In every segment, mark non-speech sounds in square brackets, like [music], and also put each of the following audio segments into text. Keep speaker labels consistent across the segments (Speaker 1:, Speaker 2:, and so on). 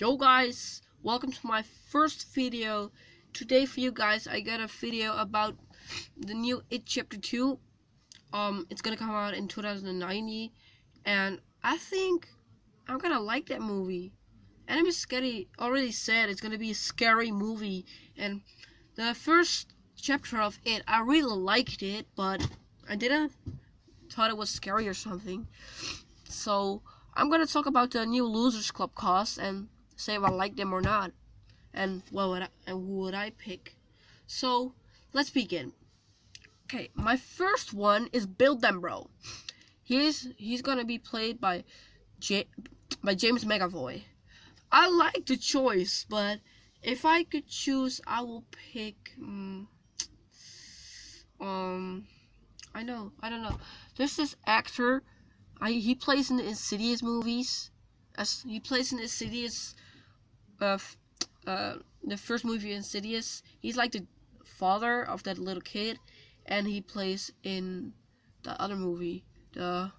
Speaker 1: Yo guys, welcome to my first video. Today for you guys, I got a video about the new It Chapter 2. Um, it's gonna come out in 2090, and I think I'm gonna like that movie. Andy Muschietti already said it's gonna be a scary movie, and the first chapter of it, I really liked it, but I didn't thought it was scary or something. So I'm gonna talk about the new Losers Club cast and say if I like them or not, and what would I, who would I pick. So let's begin. Okay, my first one is Bill Denbrough. He's he's gonna be played by J, by James McAvoy. I like the choice, but if I could choose, I will pick. Um, um I know, I don't know. There's this actor. I he plays in the Insidious movies. As he plays in the Insidious, uh, uh, the first movie Insidious. He's like the father of that little kid, and he plays in the other movie, the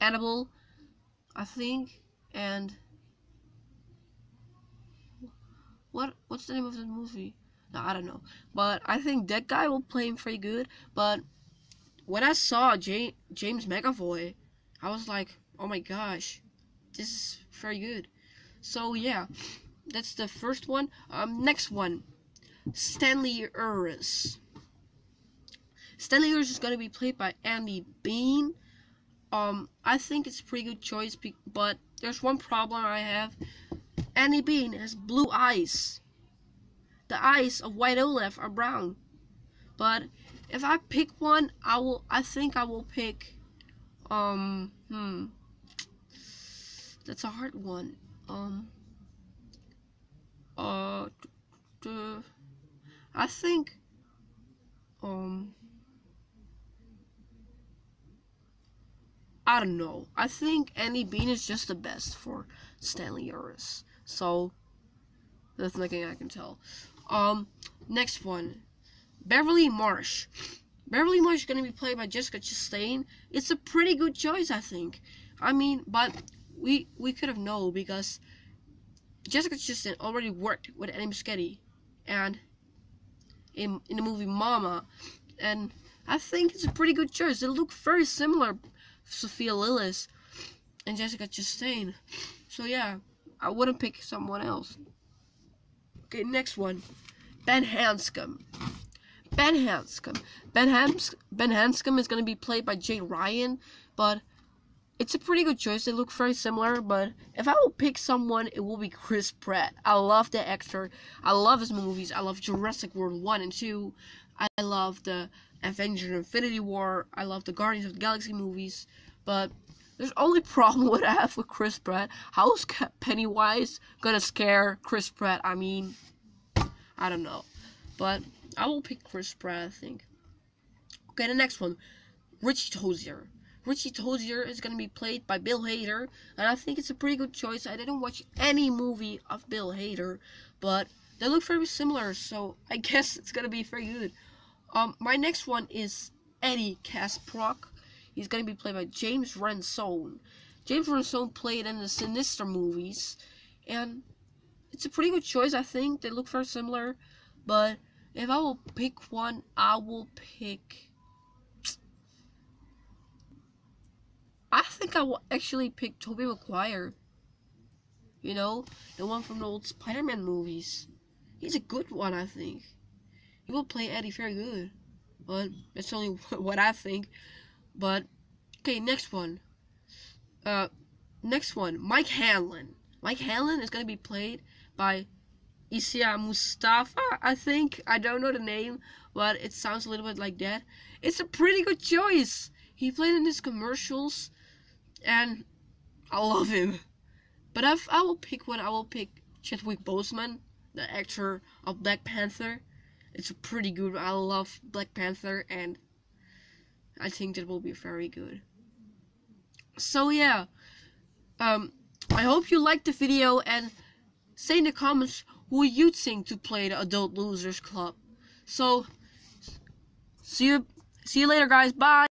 Speaker 1: Annabelle, I think, and what what's the name of the movie? No, I don't know. But I think that guy will play him pretty good. But when I saw J- James McAvoy, I was like, oh my gosh, this is very good. So yeah, that's the first one. Um, next one, Stanley Uris. Stanley Uris is gonna be played by Andy Bean. Um, I think it's a pretty good choice, but there's one problem I have. Andy Bean has blue eyes. The eyes of Wyatt Oleff are brown. But if I pick one, I will. I think I will pick. Um. Hmm. That's a hard one. Um. Uh. I think. Um. I don't know. I think Andy Bean is just the best for Stanley Uris. So that's nothing I can tell. Um, next one, Beverly Marsh. Beverly Marsh is going to be played by Jessica Chastain. It's a pretty good choice, I think. I mean, but we we could have known because Jessica Chastain already worked with Eddie Muschietti and in in the movie Mama, and I think it's a pretty good choice. They look very similar, Sophia Lillis and Jessica Chastain. So yeah, I wouldn't pick someone else. Okay, next one, Ben Hanscom. Ben Hanscom. Ben, Hams- ben Hanscom is going to be played by Jay Ryan, but it's a pretty good choice. They look very similar, but if I will pick someone, it will be Chris Pratt. I love the actor. I love his movies. I love Jurassic World 1 and 2. I love the Avengers Infinity War. I love the Guardians of the Galaxy movies. But there's only [laughs] problem what I have with Chris Pratt. How's Pennywise gonna scare Chris Pratt? I mean, I don't know. But I will pick Chris Pratt, I think. Okay, the next one. Richie Tozier. Richie Tozier is going to be played by Bill Hader, and I think it's a pretty good choice. I didn't watch any movie of Bill Hader, but they look very similar, so I [laughs] guess it's going to be very good. Um, my next one is Eddie Kaspbrak. He's going to be played by James Ransone. James Ransone played in the Sinister movies, and it's a pretty good choice, I think. They look very similar, but if I will pick one, I will pick. I think I will actually pick Tobey Maguire. You know, the one from the old Spider-Man movies. He's a good one, I think. He will play Eddie very good, but that's only [laughs] what I think. But okay, next one. Uh, next one, Mike Hanlon. Mike Hanlon is gonna be played by Isaiah Mustafa, I think. I don't know the name, but it sounds a little bit like that. It's a pretty good choice. He played in his commercials, and I love him. But if I will pick one, I will pick Chadwick Boseman, the actor of Black Panther. It's pretty good. I love Black Panther, and I think that will be very good. So yeah, um, I hope you liked the video and say in the comments who you think to play the Adult Losers Club. So, see you, see you later, guys. Bye.